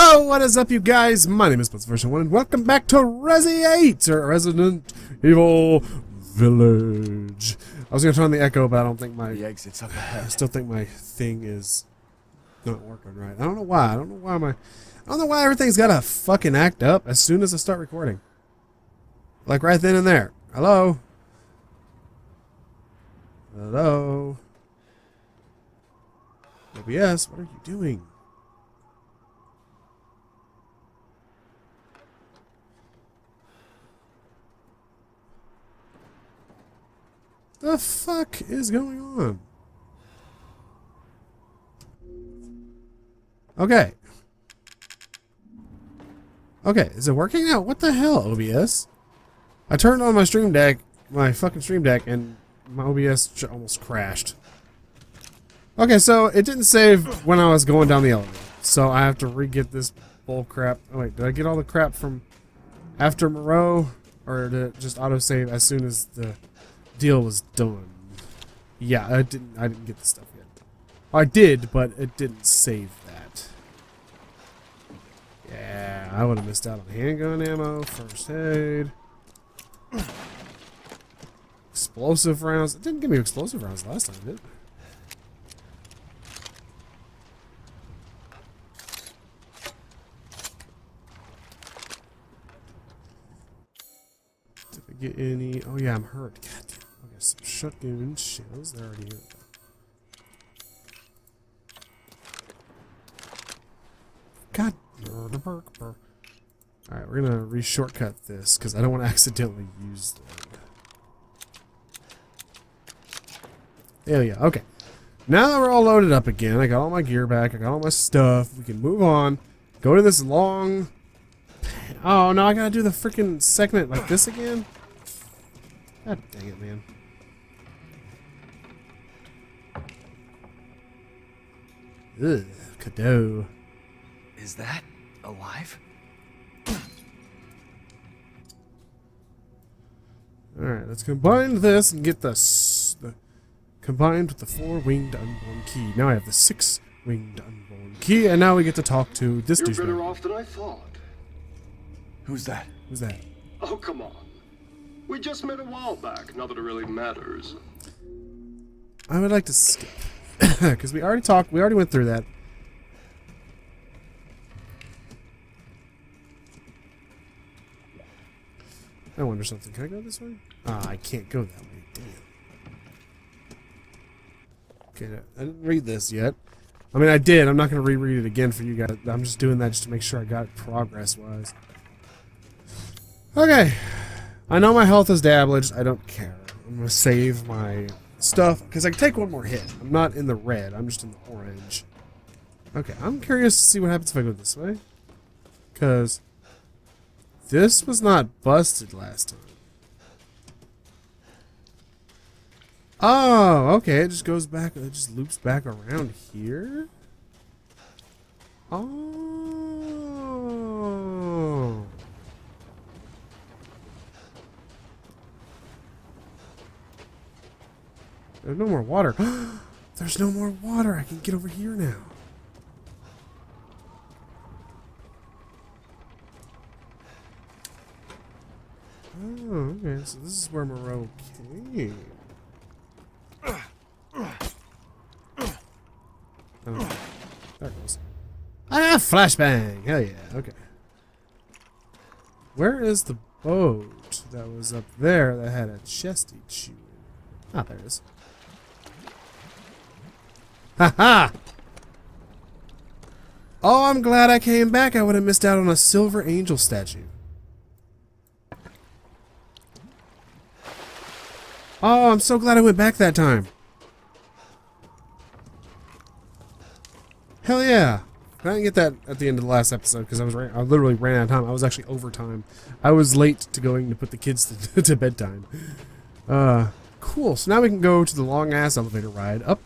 Ho, what is up, you guys? My name is Blitz Version 1, and welcome back to Resi 8, or Resident Evil Village. I was going to turn on the echo, but I don't think my... The exit's up I still think my thing is not working right. I don't know why. I don't know why my... I don't know why everything's got to fucking act up as soon as I start recording. Like right then and there. Hello? Hello? OBS, what are you doing? The fuck is going on? Okay. Okay, is it working now? What the hell, OBS? I turned on my stream deck, my fucking stream deck, and my OBS almost crashed. Okay, so it didn't save when I was going down the elevator. So I have to re-get this bull crap. Oh wait, did I get all the crap from after Moreau? Or did it just auto-save as soon as the deal was done? Yeah, I didn't I didn't get the stuff yet. I did, but it didn't save that. Yeah, I would have missed out on handgun ammo, first aid. Explosive rounds. It didn't give me explosive rounds last time, did it? Did I get any? Oh yeah, I'm hurt. God shotgun shells. They're already here. God. Alright, we're gonna re-shortcut this because I don't want to accidentally use them. There we go. Okay. Now that we're all loaded up again, I got all my gear back, I got all my stuff, we can move on. Go to this long... Oh, no, I gotta do the freaking segment like this again? God dang it, man. Ugh, Cadeau. Is that alive? Alright, let's combine this and get the, the combined with the four-winged unborn key. Now I have the six-winged unborn key, and now we get to talk to this You're better off than I thought. Who's that? Who's that? Oh, come on. We just met a while back, not that it really matters. I would like to skip. Because we already talked, we already went through that. I wonder something. Can I go this way? Ah, I can't go that way. Damn. Okay, I didn't read this yet. I mean, I did. I'm not going to reread it again for you guys. I'm just doing that just to make sure I got it progress-wise. Okay. I know my health is damaged. I don't care. I'm going to save my stuff because I can take one more hit. I'm not in the red. I'm just in the orange. Okay, I'm curious to see what happens if I go this way. Because this was not busted last time. Oh, okay. It just goes back. It just loops back around here. Oh. There's no more water. There's no more water. I can get over here now. Oh, okay. So this is where Moreau came. Oh, there goes. Ah, flashbang! Hell yeah. Okay. Where is the boat that was up there that had a chesty chew? Ah, there it is. Ha ha! Oh, I'm glad I came back. I would have missed out on a silver angel statue. Oh, I'm so glad I went back that time. Hell yeah. I didn't get that at the end of the last episode because I was I literally ran out of time. I was actually overtime. I was late to going to put the kids to, to bedtime. Uh, cool. So now we can go to the long ass elevator ride up,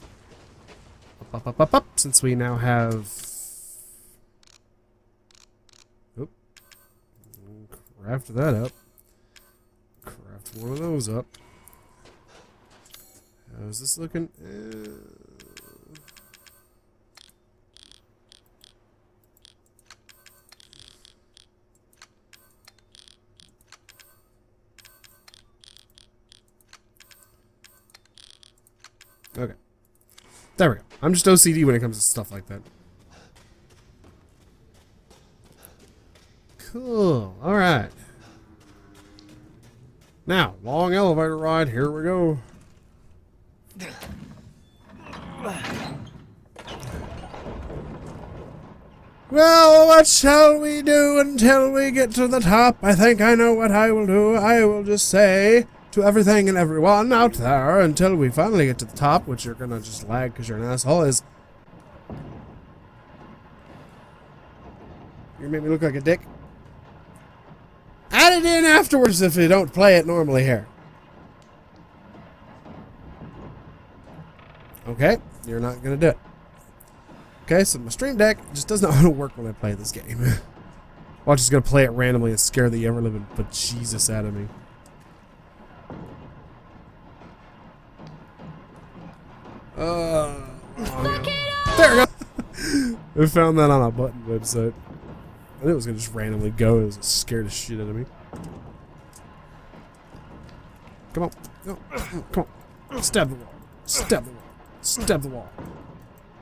up, up, up, up, since we now have... Oop. Craft that up. Craft one of those up. How's this looking? Uh... Okay. There we go. I'm just OCD when it comes to stuff like that. Cool. All right. Now, long elevator ride. Here we go. Well, what shall we do until we get to the top? I think I know what I will do. I will just say to everything and everyone out there until we finally get to the top, which you're gonna just lag because you're an asshole, is... You make me look like a dick. Add it in afterwards if you don't play it normally here. Okay, you're not gonna do it. Okay, so my stream deck just does not want to work when I play this game. Watch, just gonna play it randomly and scare the ever living bejesus out of me. I found that on a button website. I knew it was gonna just randomly go. It was scared the shit out of me. Come on, no, come on, stab the wall, stab the wall, stab the wall.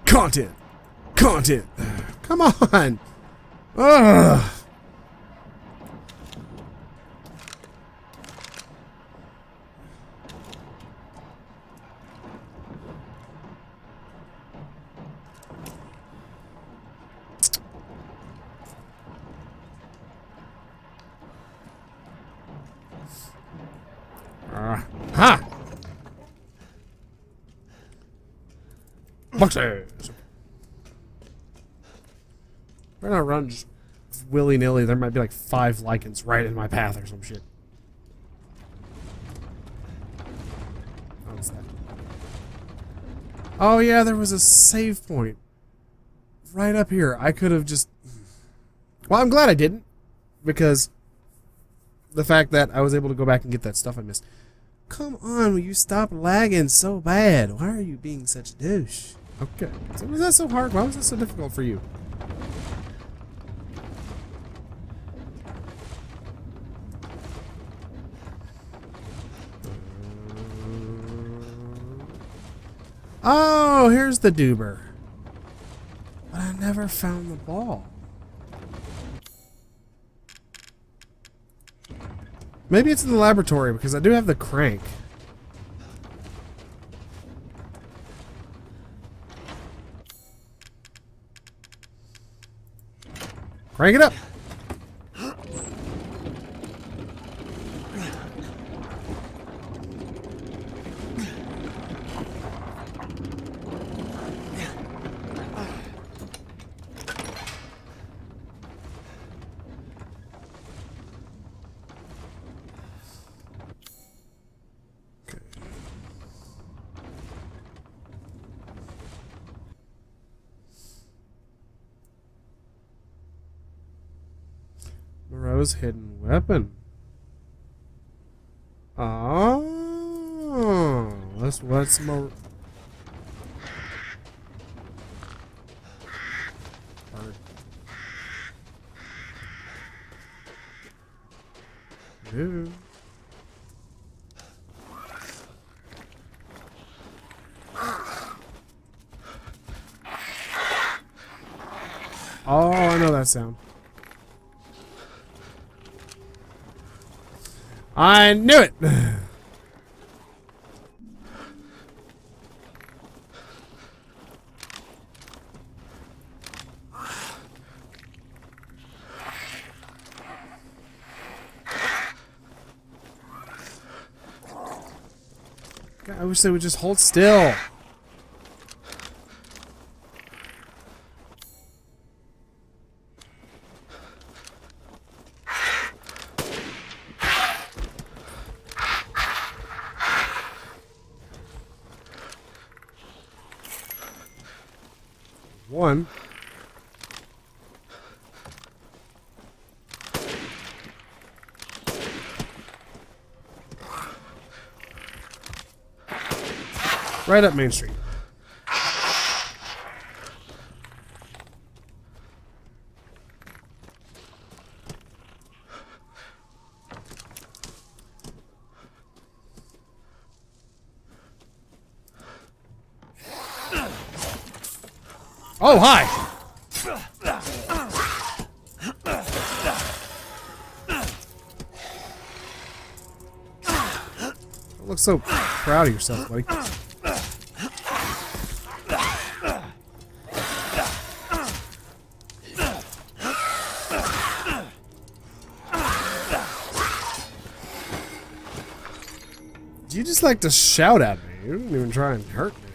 Content. Content. Come on. Ugh. Ah. Ha! Boxes! We're not run just willy nilly. There might be like five lycans right in my path or some shit. Oh yeah, there was a save point right up here. I could have just. Well, I'm glad I didn't because the fact that I was able to go back and get that stuff I missed. Come on, will you stop lagging so bad? Why are you being such a douche? Okay. So was that so hard? Why was that so difficult for you? Oh, here's the Duber. But I never found the ball. Maybe it's in the laboratory because I do have the crank. Crank it up. Moreau's hidden weapon. Oh, that's what's more. Ew. Oh, I know that sound. I knew it! God, I wish they would just hold still. One. Right up Main Street. Oh, hi! Look so proud of yourself, buddy. Just like to shout at me. You didn't even try and hurt me.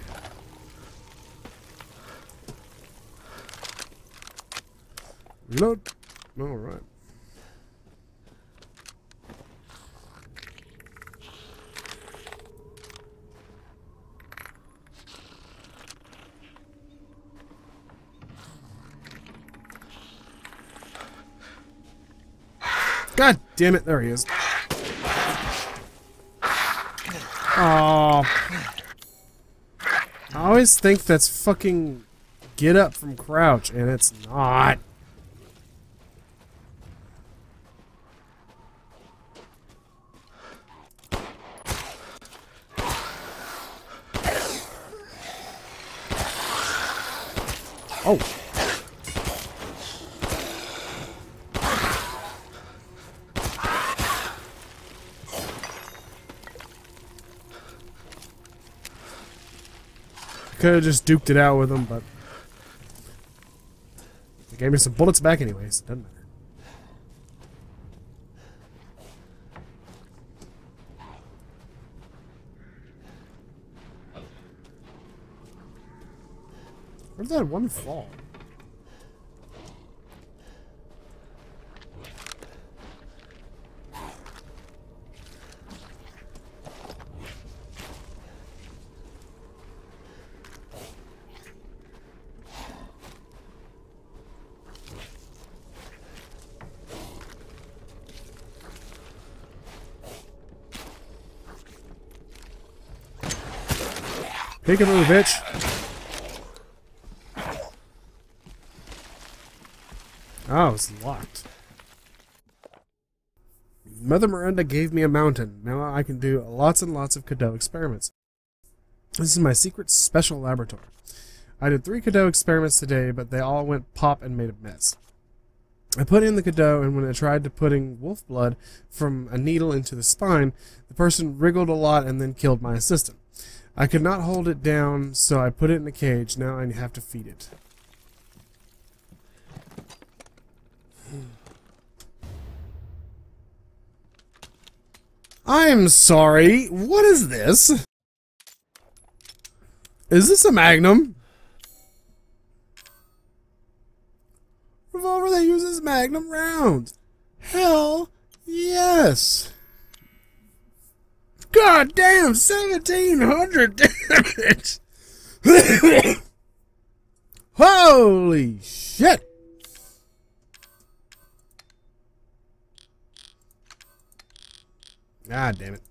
Reload. All right. God damn it! There he is. Oh. I always think that's fucking get up from crouch, and it's not. Oh. Could have just duked it out with them, but they gave me some bullets back anyways. Doesn't matter. Where did that one fall? Peekaboo, bitch. Oh, it's locked. Mother Miranda gave me a mountain. Now I can do lots and lots of Cadeau experiments. This is my secret special laboratory. I did three Cadeau experiments today, but they all went pop and made a mess. I put in the Cadeau, and when I tried to putting wolf blood from a needle into the spine, the person wriggled a lot and then killed my assistant. I could not hold it down, so I put it in a cage. Now I have to feed it. I'm sorry. What is this? Is this a Magnum? Revolver that uses Magnum rounds. Hell yes. God damn, 1700 damage. Holy shit. God damn it.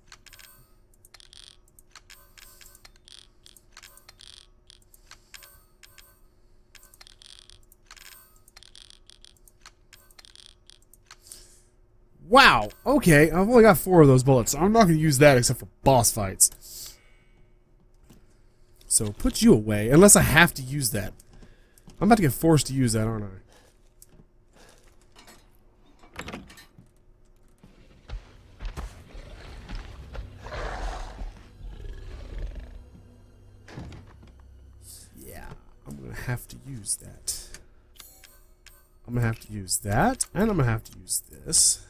Wow. Okay, I've only got four of those bullets. I'm not going to use that except for boss fights. So put you away, unless I have to use that. I'm about to get forced to use that, aren't I? Yeah, I'm going to have to use that. I'm going to have to use that, and I'm going to have to use this.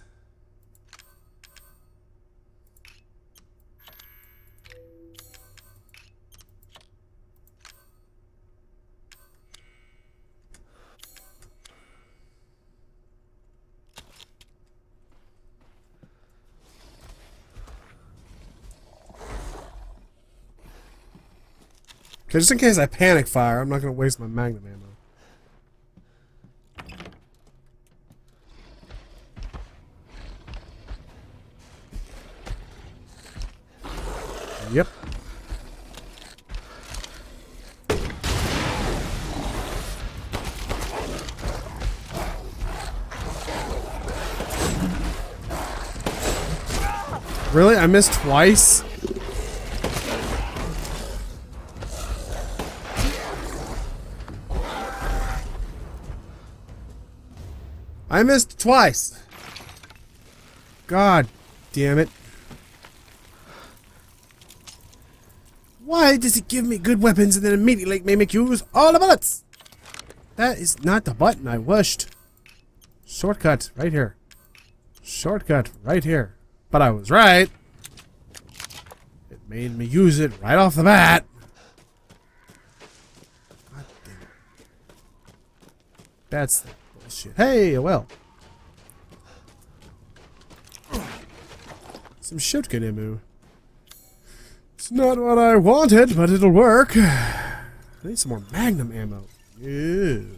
Okay, just in case I panic fire, I'm not going to waste my magnum ammo. Yep. Really? I missed twice? I missed twice. God damn it. Why does it give me good weapons and then immediately make me use all the bullets? That is not the button I wished. Shortcut, right here. Shortcut, right here. But I was right. It made me use it right off the bat. That's the bullshit. Hey, well. Some shotgun ammo. It's not what I wanted, but it'll work. I need some more magnum ammo. Ew.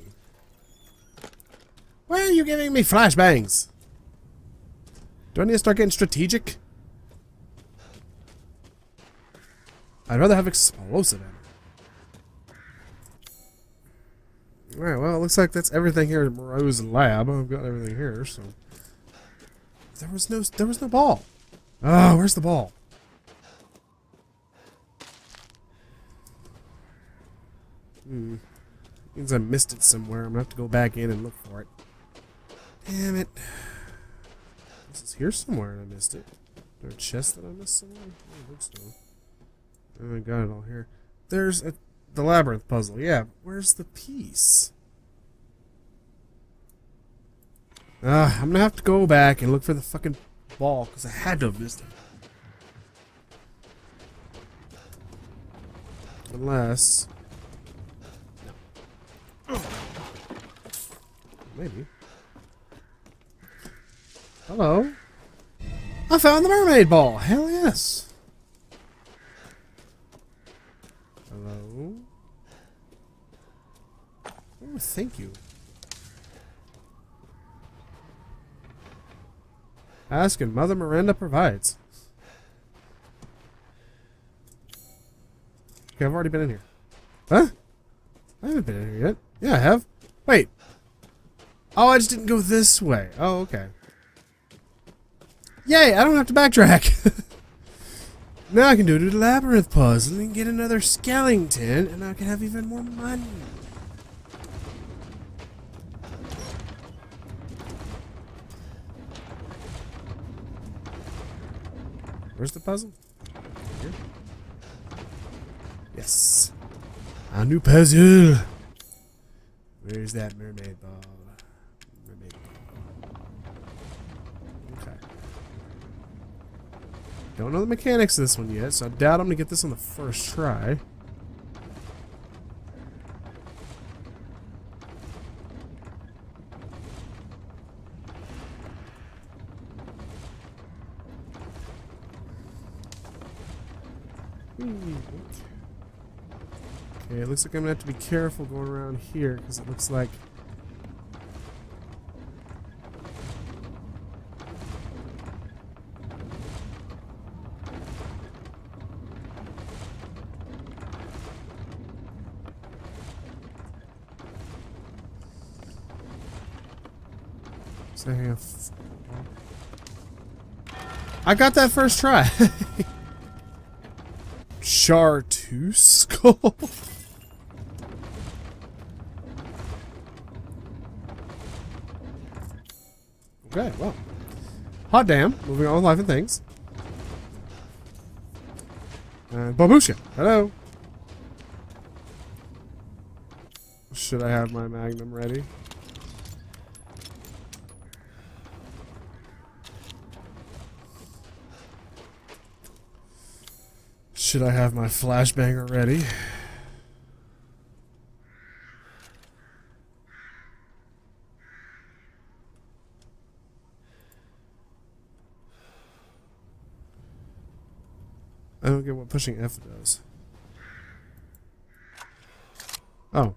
Why are you giving me flashbangs? Do I need to start getting strategic? I'd rather have explosive ammo. Alright, well, it looks like that's everything here at Moreau's lab. I've got everything here, so... There was no, there was no ball. Oh, where's the ball? Hmm. Means I missed it somewhere. I'm gonna have to go back in and look for it. Damn it. This is here somewhere and I missed it. Is there a chest that I missed somewhere? I think so. Oh, I got it all here. There's a, the labyrinth puzzle. Yeah, where's the piece? Ah, I'm gonna have to go back and look for the fucking ball because I had to have missed it. Unless. Maybe. Hello. I found the mermaid ball. Hell yes. Hello. Oh, thank you. Ask and Mother Miranda provides. Okay, I've already been in here. Huh? I haven't been in here yet. Yeah, I have. Wait. Oh, I just didn't go this way. Oh, okay. Yay, I don't have to backtrack. now I can do the labyrinth puzzle and get another skeleton, and I can have even more money. Where's the puzzle? Here? Yes. A new puzzle. Where's that mermaid ball? Mermaid ball. Okay. Don't know the mechanics of this one yet, so I doubt I'm gonna get this on the first try. Okay, it looks like I'm gonna have to be careful going around here because it looks like So on. I got that first try. Chartreuse skull. okay, well. Hot damn. Moving on with life and things. And Babushka. Hello. Should I have my magnum ready? Should I have my flashbanger ready? I don't get what pushing F does. Oh.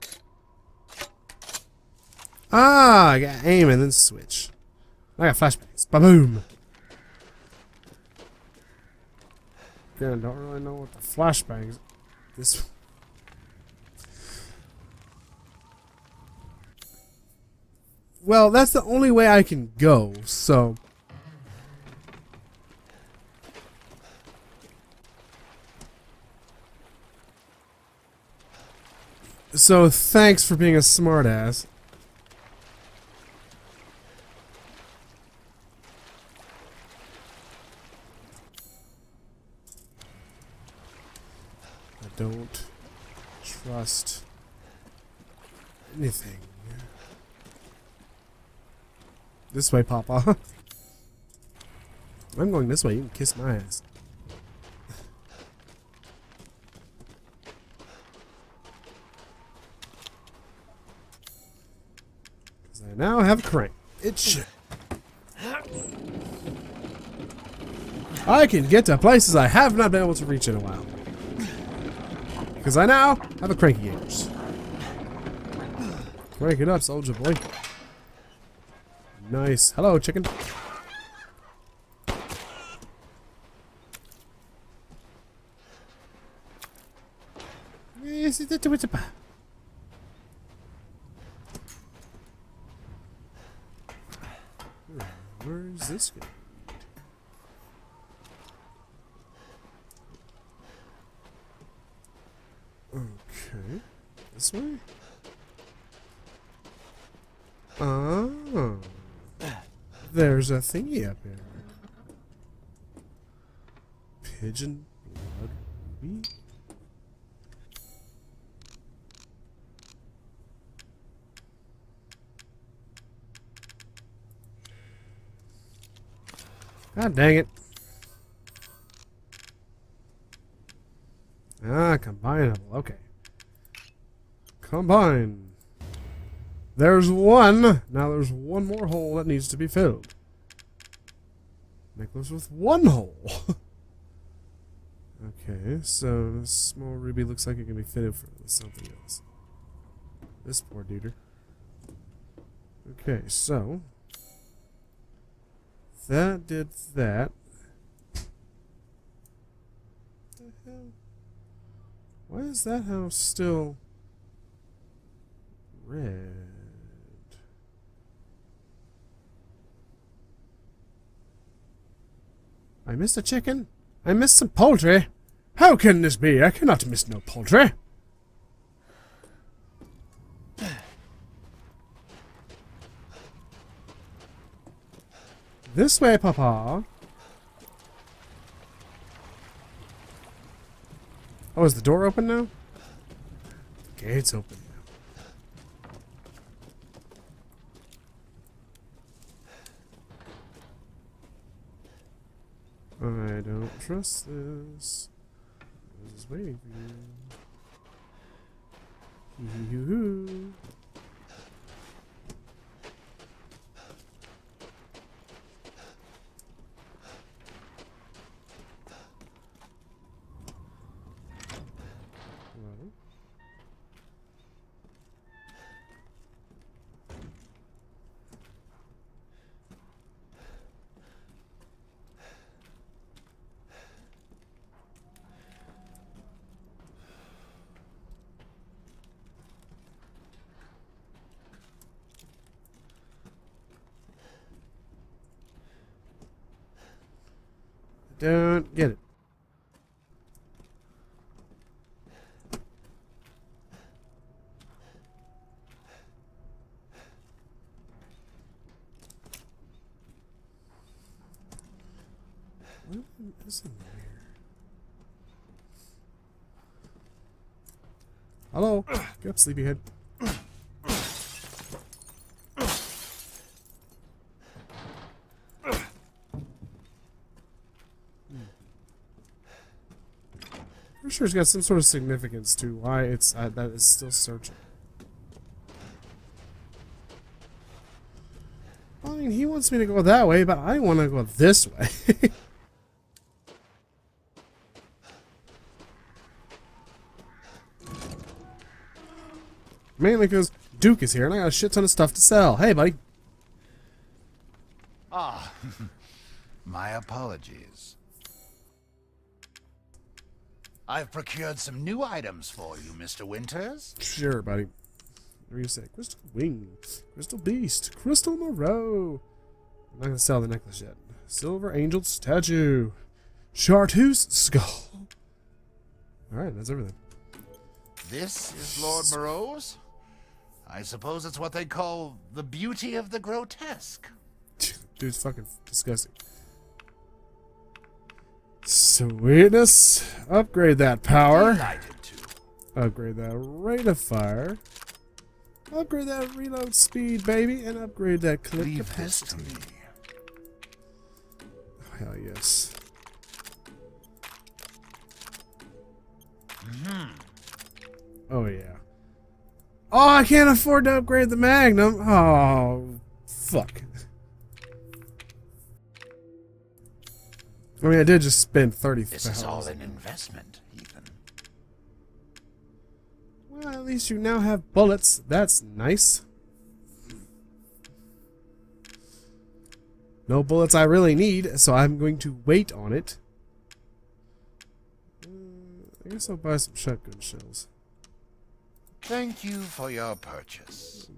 Ah, I got aim and then switch. I got flashbangs. Ba-boom! Again, don't really know what the flashbangs. This. Well, that's the only way I can go, so. So thanks for being a smartass. I don't trust anything. This way, Papa. I'm going this way. You can kiss my ass. Have a crank. It's. I can get to places I have not been able to reach in a while. Because I now have a cranky gamers. Crank it up, soldier boy. Nice. Hello, chicken. Yes, it's a- it's a- Where is this going? Okay. This way? Oh. There's a thingy up here. Pigeon blood? God dang it. Ah, combinable. Okay. Combine. There's one. Now there's one more hole that needs to be filled. Necklace with one hole. okay, so this small ruby looks like it can be fitted for something else. This poor duder. Okay, so that did that. What the hell? Why is that house still red? I missed a chicken. I missed some poultry. How can this be? I cannot miss no poultry. This way, Papa. Oh, is the door open now? The gate's open I don't trust this. I was just waiting for you. Hee Don't get it. What is in here? Hello? Get up, sleepyhead. Sure it's got some sort of significance to why it's uh, that it's still searching. I mean, he wants me to go that way, but I want to go this way. Mainly because Duke is here and I got a shit ton of stuff to sell. Hey, buddy. Ah, my apologies. I've procured some new items for you, Mr. Winters. Sure, buddy. What do you say? Crystal Wing, Crystal Beast, Crystal Moreau. I'm not gonna sell the necklace yet. Silver Angel Statue, Chartreuse Skull. All right, that's everything. This is Lord Moreau's? I suppose it's what they call the beauty of the grotesque. Dude's fucking disgusting. Sweetness. Upgrade that power. Upgrade that rate of fire. Upgrade that reload speed, baby, and upgrade that clip Leave this to capacity. me. Oh, hell yes. Mm-hmm. Oh yeah. Oh, I can't afford to upgrade the Magnum. Oh, fuck. I mean, I did just spend thirty. This is all an investment, Ethan. Well, at least you now have bullets. That's nice. No bullets I really need, so I'm going to wait on it. Uh, I guess I'll buy some shotgun shells. Thank you for your purchase.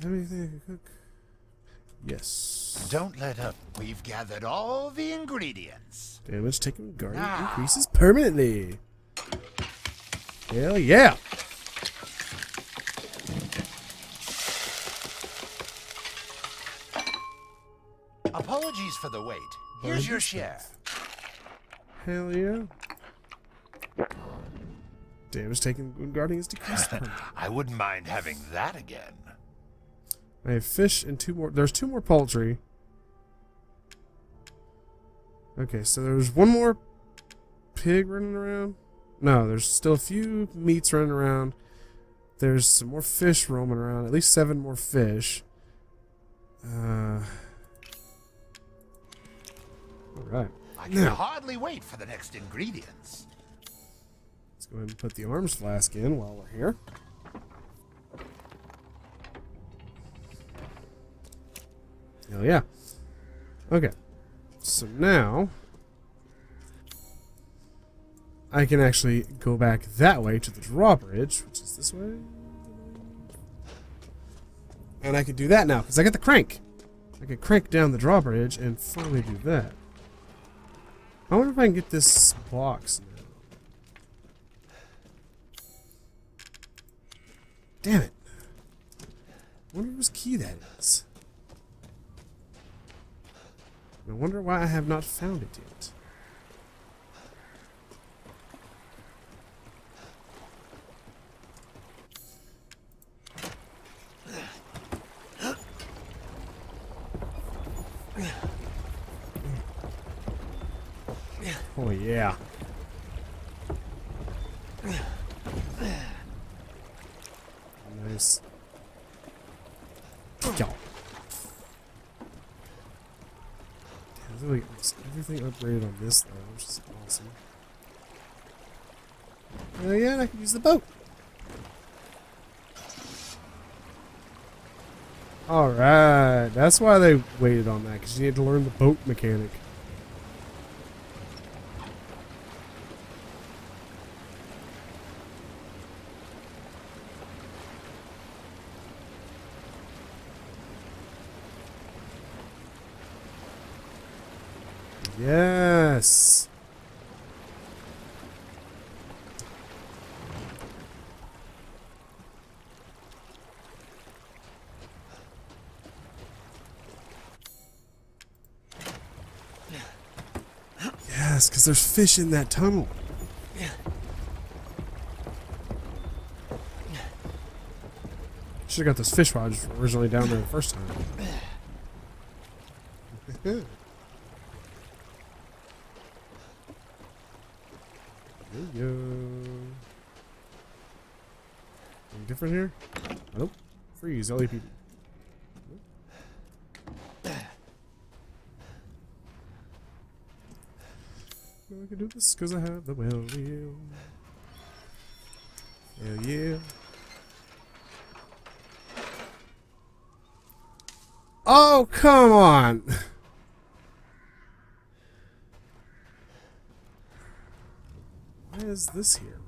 Yeah, why not? Have anything cook? Yes. Don't let up. We've gathered all the ingredients. Damage taken guarding Now. Ah. increases permanently. Hell yeah! Apologies for the wait. Here's your share. Hell yeah. Damage taken when guarding is decreased. I wouldn't mind having that again. I have fish and two more. There's two more poultry. Okay, so there's one more pig running around. No, there's still a few meats running around. There's some more fish roaming around. At least seven more fish. Uh. All right. I can Now. hardly wait for the next ingredients. Let's go ahead and put the arms flask in while we're here. Hell yeah. Okay. So now I can actually go back that way to the drawbridge, which is this way. And I can do that now, because I got the crank. I can crank down the drawbridge and finally do that. I wonder if I can get this box now. Damn it. I wonder whose key that is. I wonder why I have not found it yet. Oh yeah. Nice. Yo. Almost everything upgraded on this though, which is awesome. Oh yeah, I can use the boat. Alright, that's why they waited on that, because you need to learn the boat mechanic. Yes. Yes, because there's fish in that tunnel. Should have got those fish rods originally down there the first time. There. Anything different here? Nope. Freeze, LAPD. Because I have the well wheel. Hell yeah. Oh, come on! Why is this here?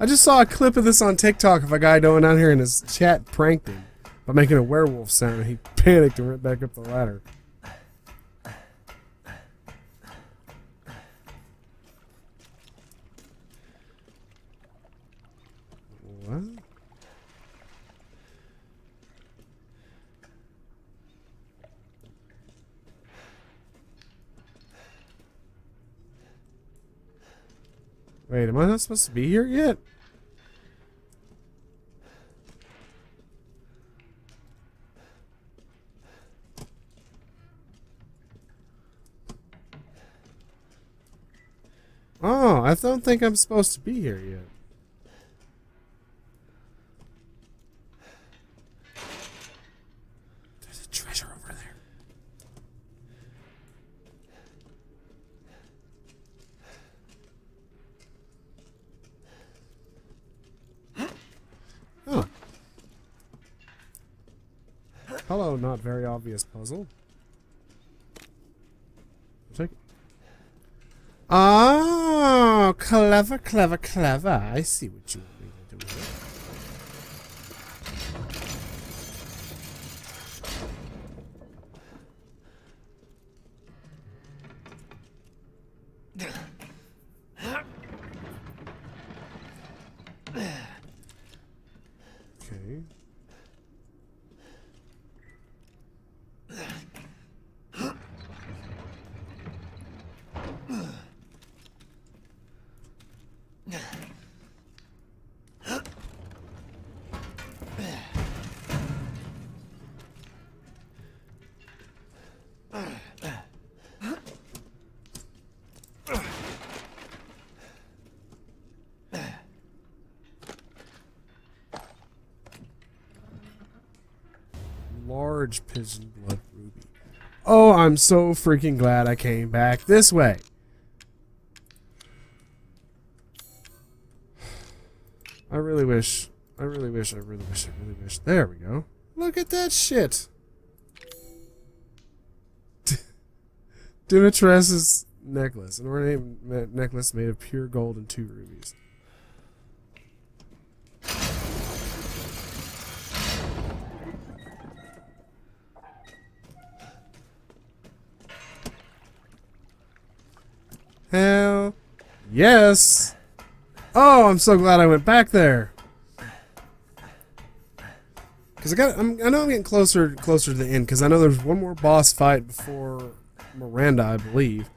I just saw a clip of this on TikTok of a guy going down here and his chat pranked him by making a werewolf sound and he panicked and went back up the ladder. What? Wait, am I not supposed to be here yet? Oh, I don't think I'm supposed to be here yet. There's a treasure over there. Oh. Hello, not very obvious puzzle. Take. Oh, clever, clever, clever. I see what you want me to do here. Okay. Large pigeon blood ruby. Oh, I'm so freaking glad I came back this way. I really wish, I really wish, I really wish, I really wish. There we go. Look at that shit. Dimitrescu's necklace. An ornate necklace made of pure gold and two rubies. Hell yes. Oh, I'm so glad I went back there. Cause I got, I'm, I know I'm getting closer, closer to the end. Cause I know there's one more boss fight before Miranda, I believe.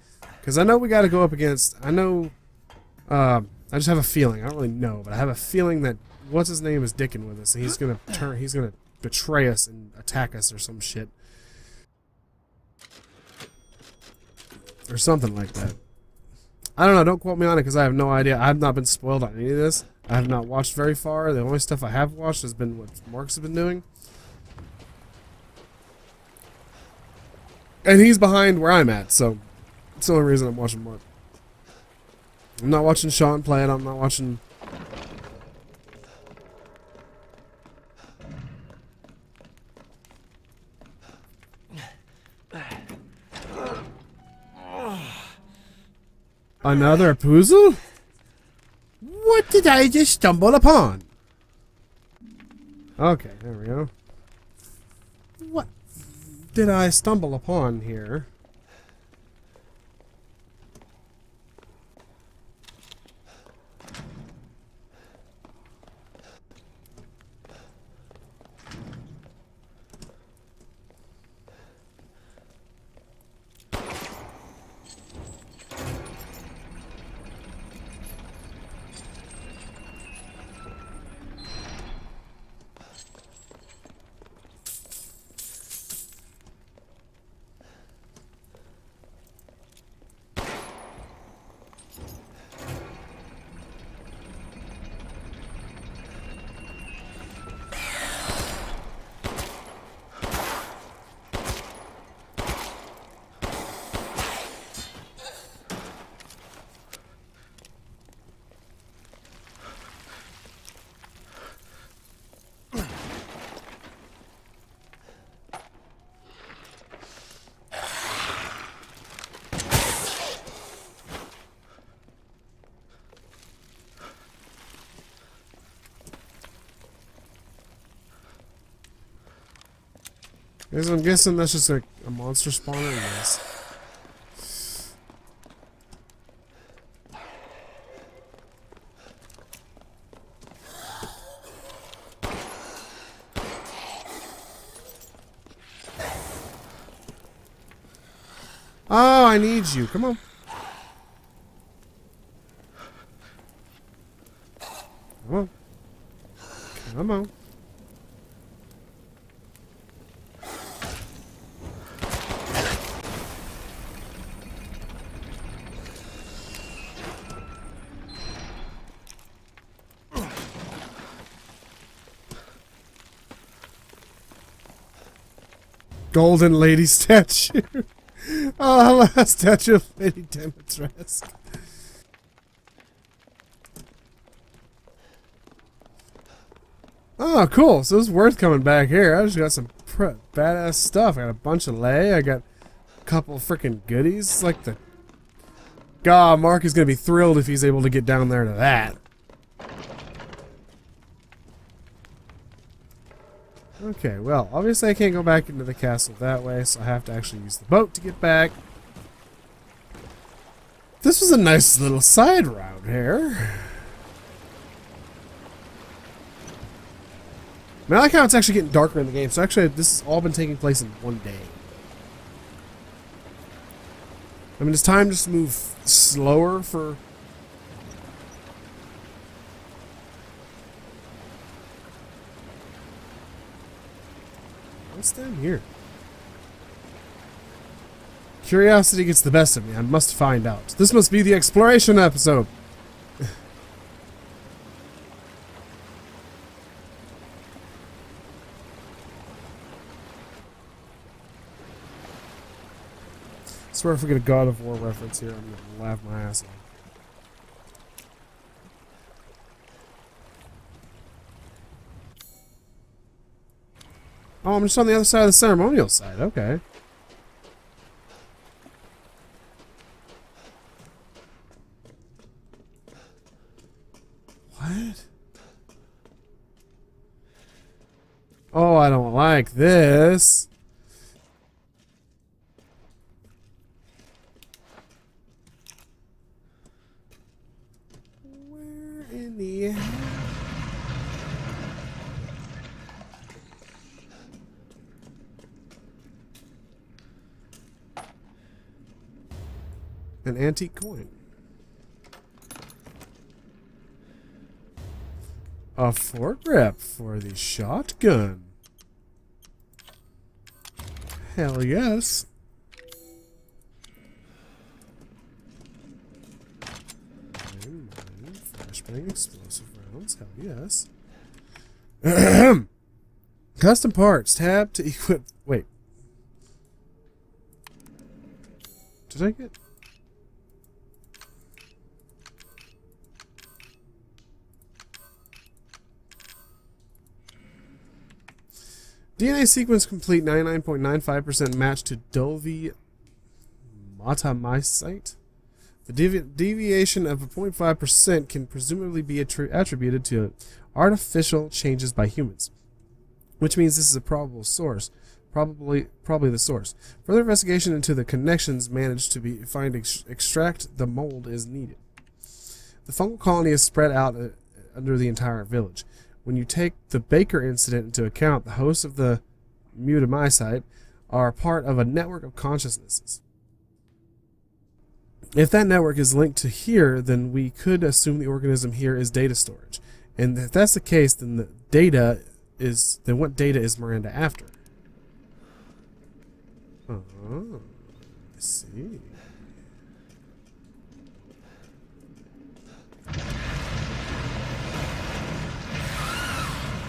Cause I know we got to go up against. I know. Uh, I just have a feeling. I don't really know, but I have a feeling that what's his name is dicking with us, and he's gonna turn. He's gonna betray us and attack us or some shit, or something like that. I don't know. Don't quote me on it because I have no idea. I have not been spoiled on any of this. I have not watched very far. The only stuff I have watched has been what Mark's has been doing. And he's behind where I'm at, so it's the only reason I'm watching Mark. I'm not watching Sean play it. I'm not watching. Another puzzle? What did I just stumble upon? Okay, there we go. What did I stumble upon here? Guess I'm guessing that's just a, a monster spawner. Yes. Oh, I need you. Come on. Come on. Come on. Golden Lady statue. oh, hello, statue of Lady Dimitrescu. Oh, cool. So it's worth coming back here. I just got some badass stuff. I got a bunch of lay. I got a couple freaking goodies. Like the... God, Mark is going to be thrilled if he's able to get down there to that. Okay, well, obviously I can't go back into the castle that way, so I have to actually use the boat to get back. This was a nice little side route here. I, mean, I like how it's actually getting darker in the game, so actually this has all been taking place in one day. I mean, it's time just to move slower for What's down here? Curiosity gets the best of me. I must find out. This must be the exploration episode. I swear if we get a God of War reference here, I'm to laugh my ass off. Oh, I'm just on the other side of the ceremonial side. Okay. What? Oh, I don't like this. Where in the An antique coin. A foregrip for the shotgun. Hell yes. Flashbang explosive rounds. Hell yes. Custom parts. Tab to equip. Wait. Did I get? DNA sequence complete 99.95% match to Dovey Matamysite. The devi deviation of 0.5% can presumably be attributed to artificial changes by humans, which means this is a probable source, probably probably the source. Further investigation into the connections managed to be find ex extract the mold is needed. The fungal colony is spread out uh, under the entire village. When you take the Baker incident into account, the hosts of the mutamysite are part of a network of consciousnesses. If that network is linked to here, then we could assume the organism here is data storage. And if that's the case, then the data is then what data is Miranda after? Oh, I see.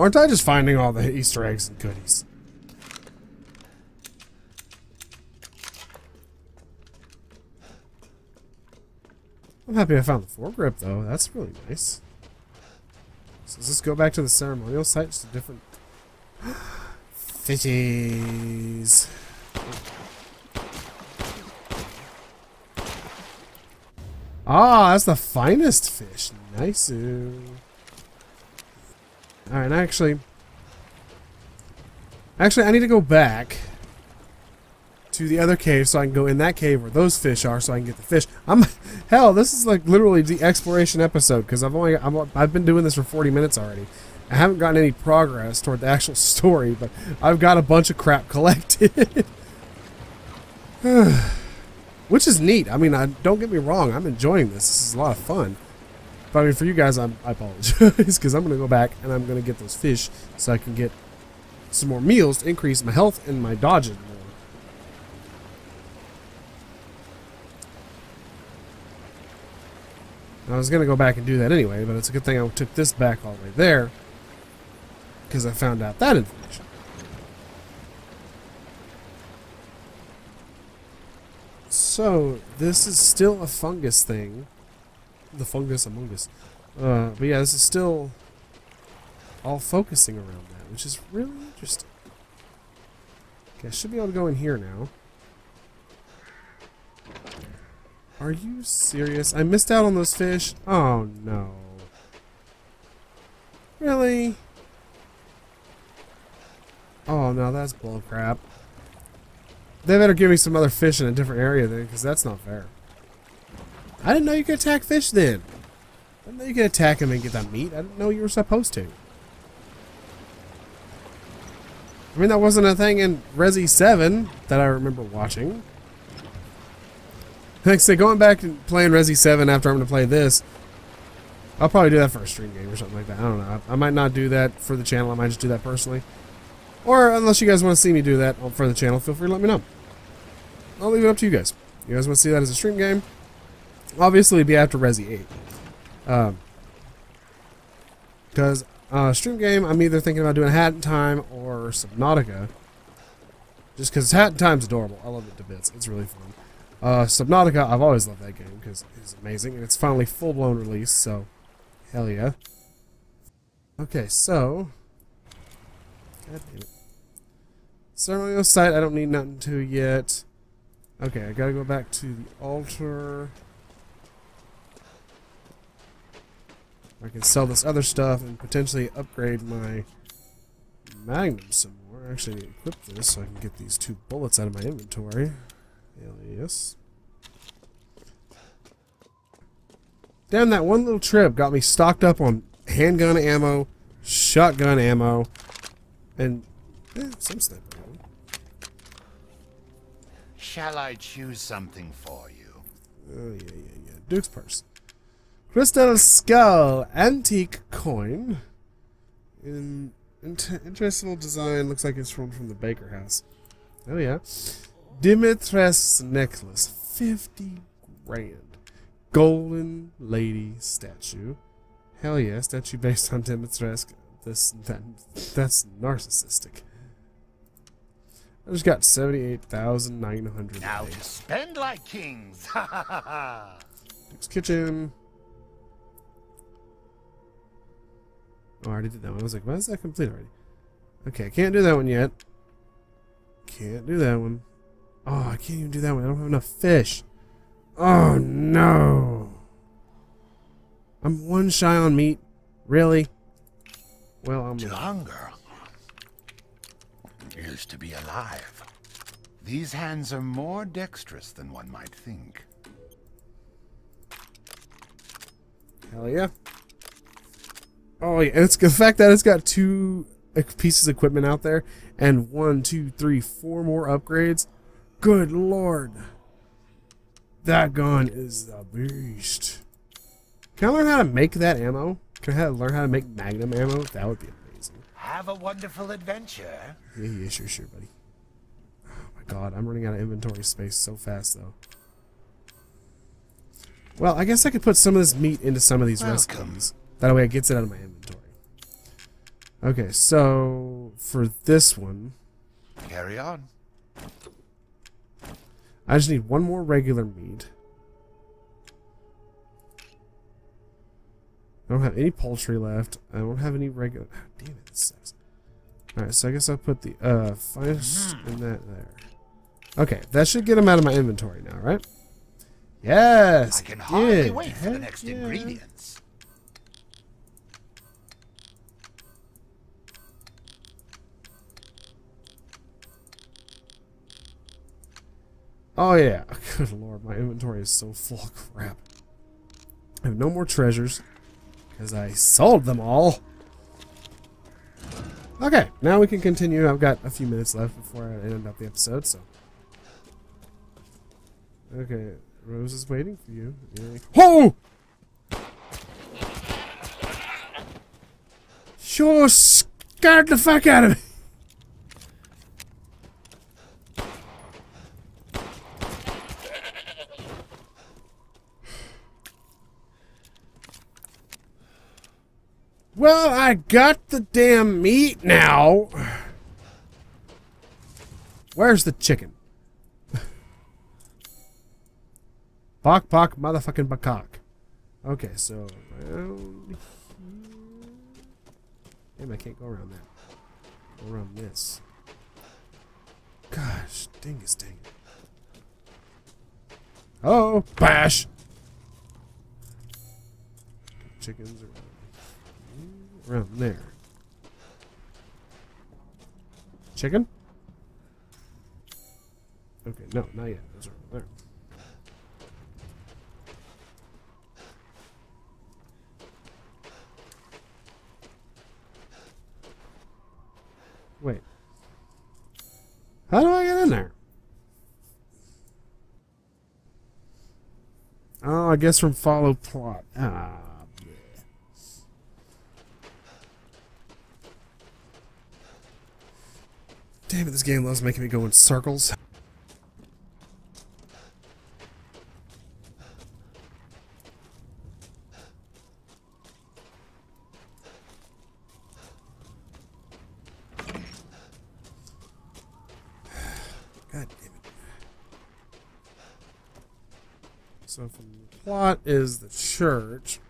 Aren't I just finding all the Easter eggs and goodies? I'm happy I found the foregrip, though. That's really nice. So does this go back to the ceremonial site? Just a different... Fitties. Ah, that's the finest fish. Nice. Alright, actually... Actually, I need to go back to the other cave so I can go in that cave where those fish are so I can get the fish. I'm hell, this is like literally the exploration episode because I've only I'm, I've been doing this for 40 minutes already. I haven't gotten any progress toward the actual story, but I've got a bunch of crap collected. Which is neat. I mean, I, don't get me wrong. I'm enjoying this. This is a lot of fun. But I mean, for you guys, I'm, I apologize because I'm going to go back and I'm going to get those fish so I can get some more meals to increase my health and my dodging more. I was going to go back and do that anyway, but it's a good thing I took this back all the way there because I found out that information. So, this is still a fungus thing. The fungus among us. Uh, but yeah, this is still all focusing around that, which is really interesting. Okay, I should be able to go in here now. Are you serious? I missed out on those fish? Oh, no. Really? Oh, no, that's bullcrap. They better give me some other fish in a different area then, because that's not fair. I didn't know you could attack fish then. I didn't know you could attack them and get that meat. I didn't know you were supposed to. I mean, that wasn't a thing in Resi 7 that I remember watching. Like I say, going back and playing Resi 7 after I'm going to play this, I'll probably do that for a stream game or something like that. I don't know. I might not do that for the channel. I might just do that personally. Or unless you guys want to see me do that for the channel, feel free to let me know. I'll leave it up to you guys. You guys want to see that as a stream game? Obviously, be after Resi 8. Um, because uh, stream game, I'm either thinking about doing Hat in Time or Subnautica. Just because Hat in Time's adorable. I love it to bits. It's really fun. Uh, Subnautica, I've always loved that game because it's amazing. And it's finally full-blown release, so hell yeah. Okay, so... God damn it. Ceremonial site, I don't need nothing to yet. Okay, I gotta go back to the altar. I can sell this other stuff and potentially upgrade my Magnum some more. I actually need to equip this so I can get these two bullets out of my inventory. Alias. Damn, that one little trip got me stocked up on handgun ammo, shotgun ammo, and eh, some sniper ammo. Shall I choose something for you? Oh, yeah, yeah, yeah. Duke's purse. Crystal Skull Antique Coin. In, inter interesting design. Looks like it's from, from the Baker House. Oh, yeah. Dimitrescu necklace. 50 grand. Golden Lady statue. Hell yeah, statue based on Dimitrescu. This, that, that's narcissistic. I just got 78,900. Now to spend like kings. Ha ha ha ha. Duke's Kitchen. Oh, I already did that one. I was like, why is that complete already? Okay, I can't do that one yet. Can't do that one. Oh, I can't even do that one. I don't have enough fish. Oh, no. I'm one shy on meat. Really? Well, I'm... To hunger is to be alive. These hands are more dexterous than one might think. Hell yeah. Oh yeah, it's the fact that it's got two pieces of equipment out there and one, two, three, four more upgrades. Good lord. That gun is the beast. Can I learn how to make that ammo? Can I learn how to make magnum ammo? That would be amazing. Have a wonderful adventure. Yeah, yeah, sure, sure, buddy. Oh my god, I'm running out of inventory space so fast, though. Well, I guess I could put some of this meat into some of these Welcome. recipes. That way it gets it out of my inventory. Okay, so for this one, Carry on. I just need one more regular meat. I don't have any poultry left. I don't have any regular. ah, damn it, this sucks. Alright, so I guess I'll put the uh, finest in that there. Okay, that should get them out of my inventory now, right? Yes! I can it hardly did. wait for the next yeah. ingredients. Oh yeah. Good lord, my inventory is so full of crap. I have no more treasures because I sold them all. Okay, now we can continue. I've got a few minutes left before I end up the episode, so. Okay, Rose is waiting for you. Yay. Oh! Sure scared the fuck out of me. Well, I got the damn meat now. Where's the chicken? Bok bok motherfucking bakak. Okay, so around. Damn, I can't go around that. Go around this. Gosh, dingus dang it. Oh, bash! Chickens around, around there. Chicken? Okay, no, not yet. Those are over there. Wait. How do I get in there? Oh, I guess from follow plot. Ah. Damn it, this game loves making me go in circles. So the plot is the church.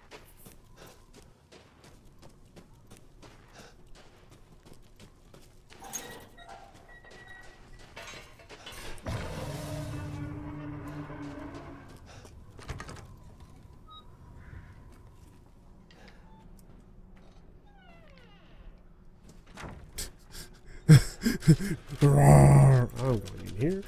Roar. I'm going in here.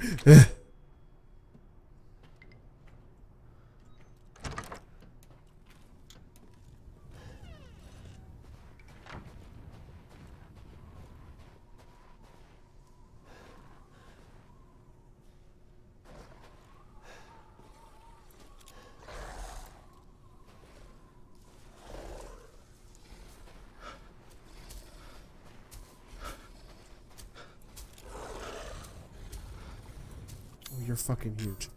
Oh, you're fucking huge.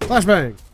Flashbang!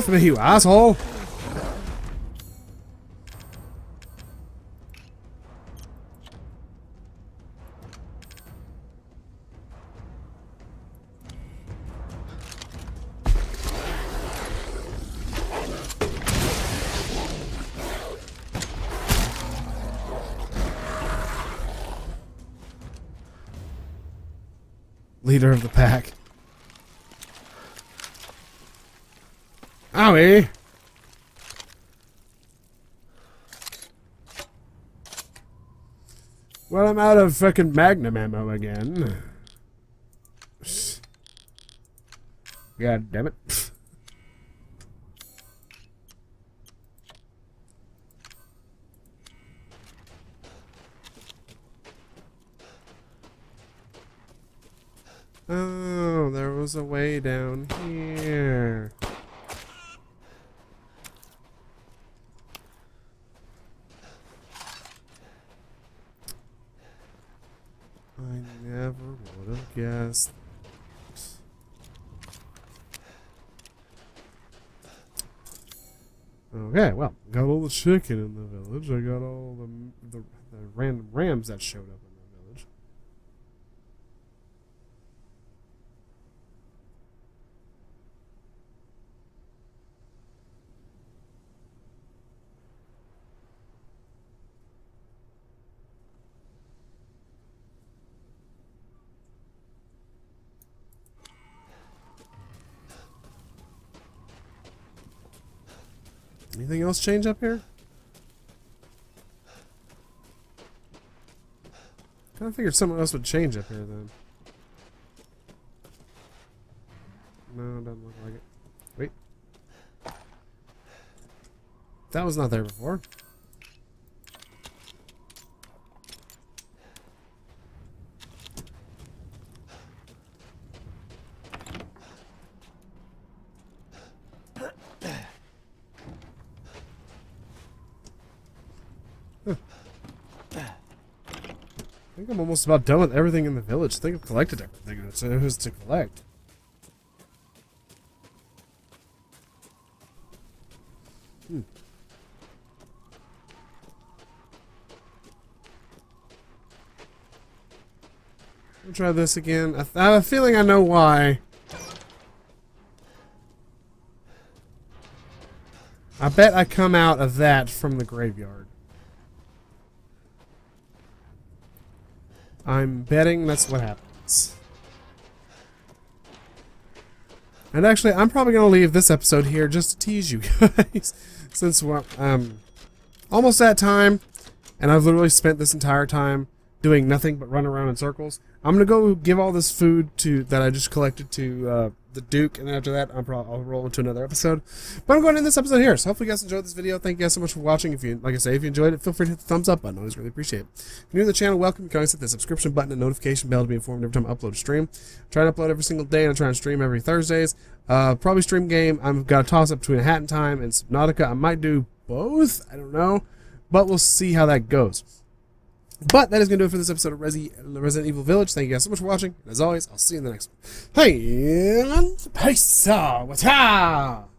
Off me, you asshole. Well, I'm out of fucking magnum ammo again. God damn it. Oh, there was a way down here. Yes. Okay, well, got all the chicken in the village. I got all the, the, the random rams that showed up in the village. Anything else change up here? Kind of figured someone else would change up here then. No, doesn't look like it. Wait. That was not there before. Think I'm almost about done with everything in the village. I think I've collected everything that's is to collect. Hmm. I'll try this again. I, I have a feeling I know why. I bet I come out of that from the graveyard. I'm betting that's what happens. And actually, I'm probably going to leave this episode here just to tease you guys. Since we're um, almost at time, and I've literally spent this entire time doing nothing but run around in circles. I'm to go give all this food to that I just collected to uh, the Duke, and after that, I'm probably, I'll roll into another episode. But I'm going to end this episode here. So hopefully you guys enjoyed this video. Thank you guys so much for watching. If you, like I say, if you enjoyed it, feel free to hit the thumbs up button. I always really appreciate it. If you're new to the channel, welcome. You can always hit the subscription button and notification bell to be informed every time I upload a stream. I try to upload every single day, and I try to stream every Thursdays. Uh, probably stream game. I've got a toss up between Hat in Time and Subnautica. I might do both. I don't know, but we'll see how that goes. But that is going to do it for this episode of Resi Resident Evil Village. Thank you guys so much for watching. And as always, I'll see you in the next one. Hey, peace out.